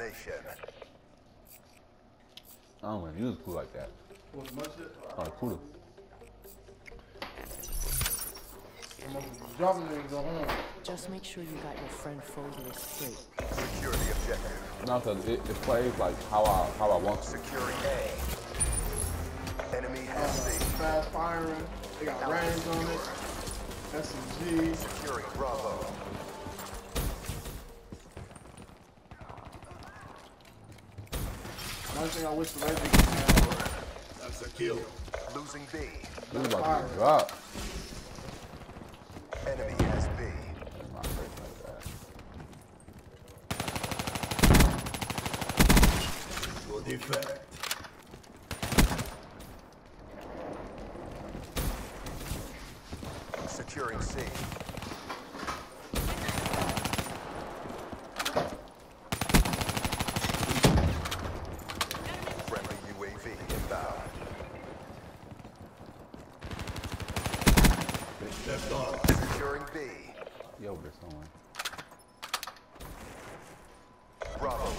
elimination. I don't want to use cool like that. What's much shit? Oh, cooler. I'm gonna drop it and go home. Just make sure you got your friend Fozler straight. Secure the objective. No, cause it, it plays like how I how I want to. Securing A. Enemy has Uh, B. fast firing. They got range on it. SMG. Securing Bravo. One thing I wish the Red Niggas had. That's a kill. Losing B. This about to be dropped. Enemy has B. My face like that. Good effect. Securing C. Friendly UAV inbound. Left arm. Securing B. Yo, there's someone. Bravo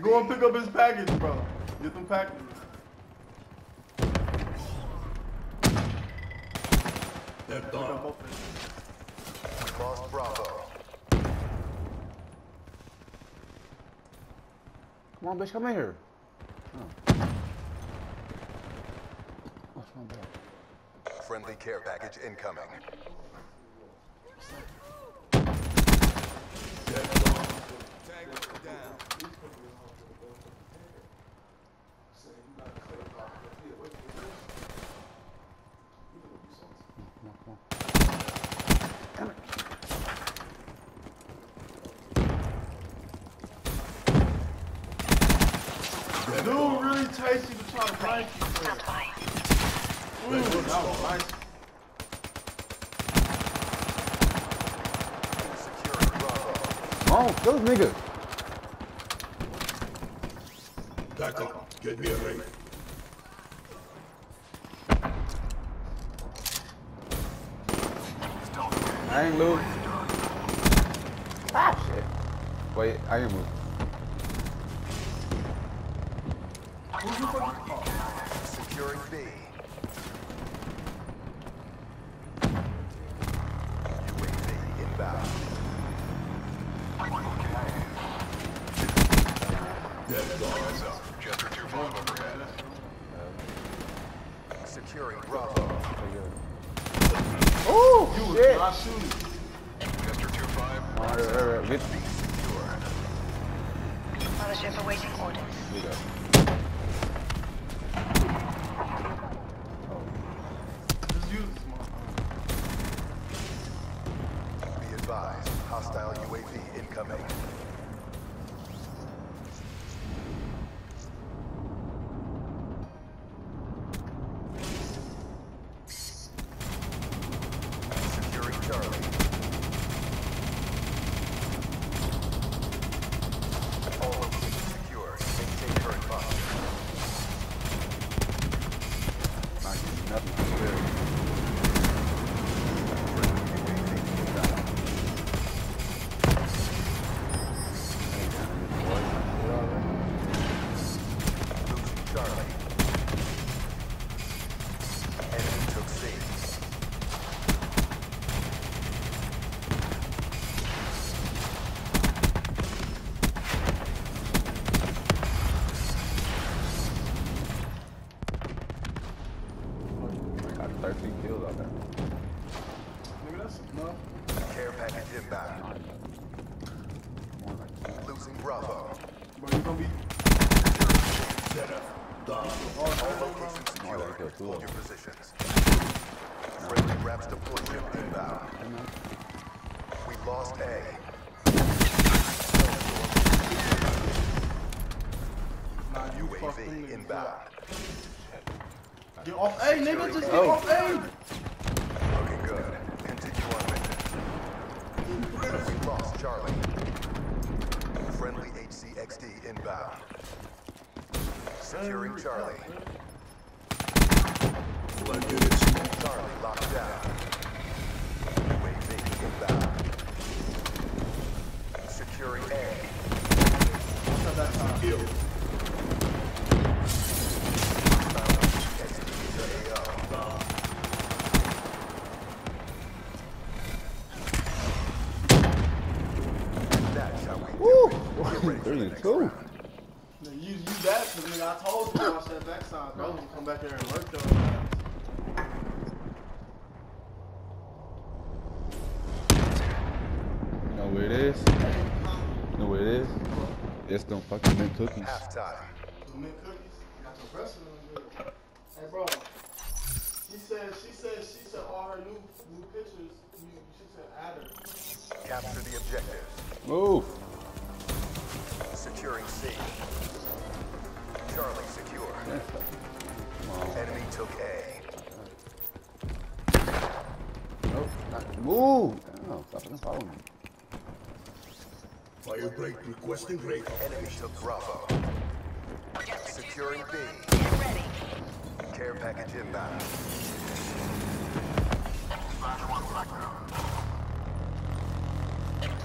Go and pick up his package, bro. Get them packages. Left Pick up arm. both of them. We lost Bravo. Come on, bitch, come in here. Oh. oh What's wrong with? Friendly care package incoming. Left arm. Come on, come on. Damn it. Dude really tasty to try to find you. Was nice. Securing Bravo. Come on, kill this nigga. Back up. Get me a ring. I ain't lose. Ah, shit. Wait, I didn't. Securing B. UAV inbound. Left arm. Chester 2-5 overhead. Securing Oh, You shit. not shooting. Chester 2-5. All right, all right, all right. Get B secure. Mothership awaiting orders. we go. Hostile UAV incoming. Bravo. Bro, you gonna be. Set up. Down. All locations secure. Hold your positions. Friendly Raps deployment inbound. We lost A. Nah, you fucked them UAV inbound. Get off A, nigga. Just get Oh. off A. Looking good. Continue on mission. We lost Charlie. HCXD inbound. Securing Charlie. Flag unit small. Charlie locked down. UAV inbound. Securing A. What's up that time? Kill. Found HCXD to AO. That's how we Woo! do it. Get ready for Three the and next two. round. Nigga, use, use that, cause nigga, I told you I said next time, bro. You come back here and work your ass. You know where it is? You know where it is? It's them fucking mint cookies. Halftime. The mint cookies. Got your breast in them, good. Hey, bro. She said, she said, she said all her new new pictures. You, she said add her. Capture the objectives. Move. Move. Oh, stop fucking following me. Fire break requesting break. Enemy took Bravo. Securing B. Get Ready. Care package inbound.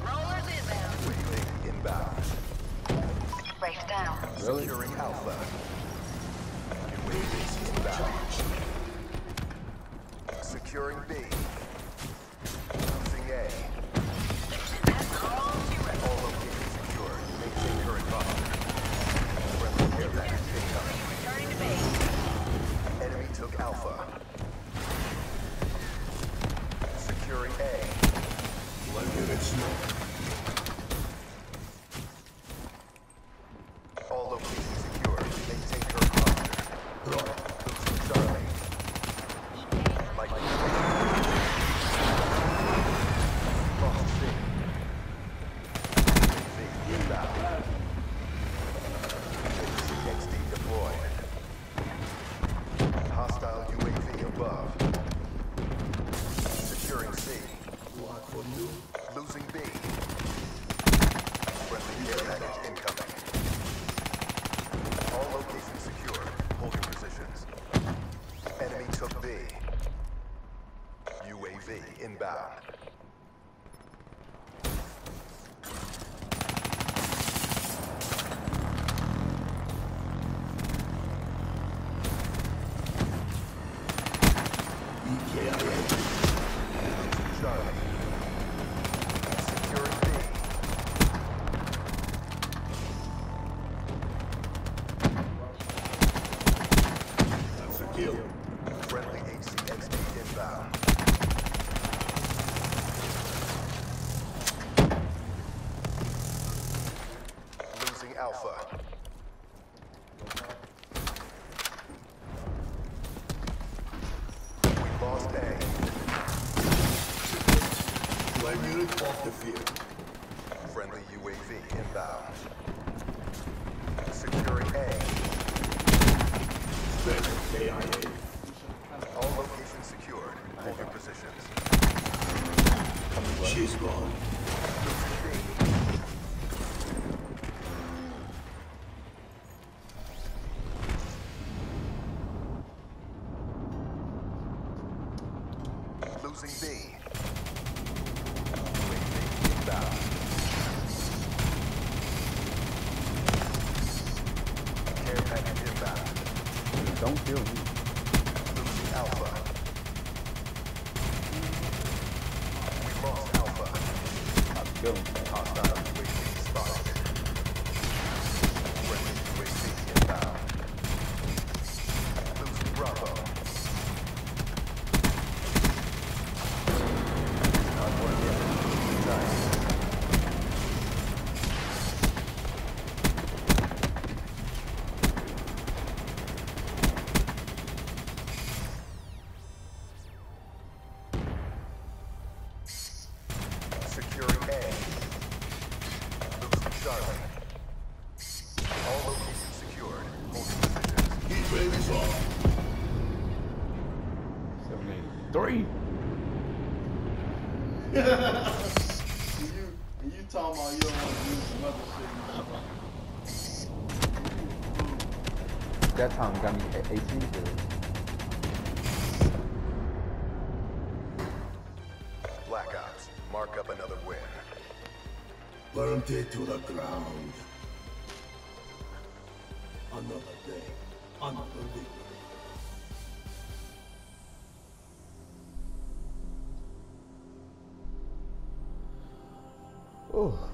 Rollers inbound. UAV inbound. Race down. Really? Securing Alpha. UAV inbound. Securing B. Securing A. Flag unit small. All locations secure. Maintain current posture. Drop. Losing Charlie. Like Lost C. UAV inbound. HCXD deployed. Hostile UAV above. Securing C. What for you? Losing B. Friendly care package incoming. All locations secure. Hold your positions. Enemy took B. UAV inbound. EKIA. Charlie. Securing B. That's a kill. Friendly HCXD inbound. Losing Alpha. We lost A. Flag unit off the field. Friendly UAV inbound. Securing A. KIA. All locations secured. Hold your positions. She's gone. Losing B. Inbound. Care package inbound. Don't kill me. You and you talking about you don't want to use some other shit. That time got me at 18 kills. Black Ops, mark up another win. Burnt it to the ground. Another day. another Unbelievable. Oh.